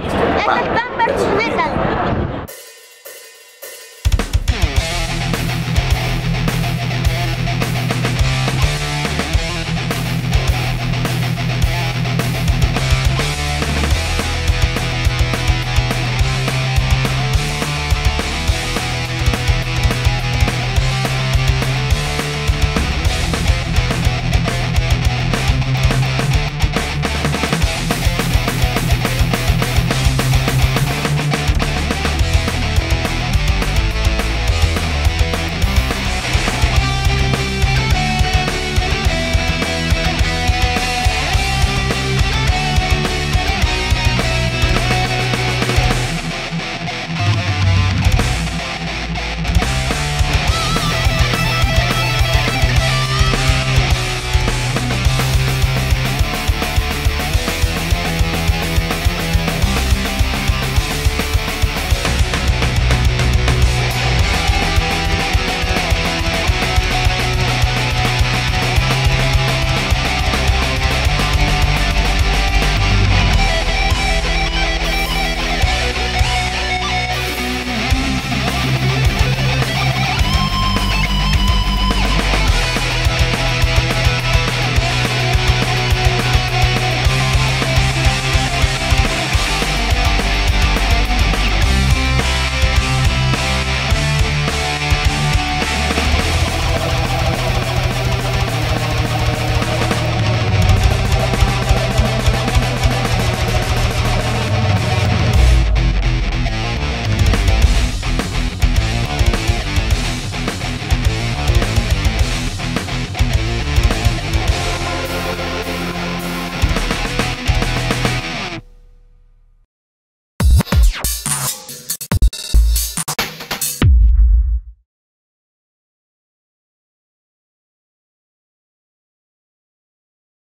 哎，单门。